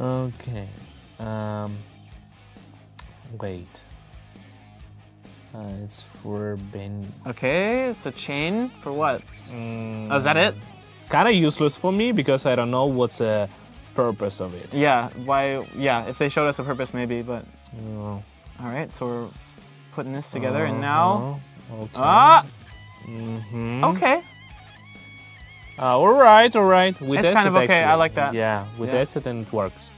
Okay. Um. Wait. Uh, it's for Ben. Okay, it's a chain for what? Oh, is that it? Kind of useless for me because I don't know what's the purpose of it. Yeah. Why? Yeah. If they showed us a purpose, maybe. But Oh. all right. So we're putting this together, and now. Uh-huh. Okay. Ah. Mhm. Okay. Uh, all right, all right. We It's kind of okay, I actually. like that. Yeah, we Yeah. tested and it works.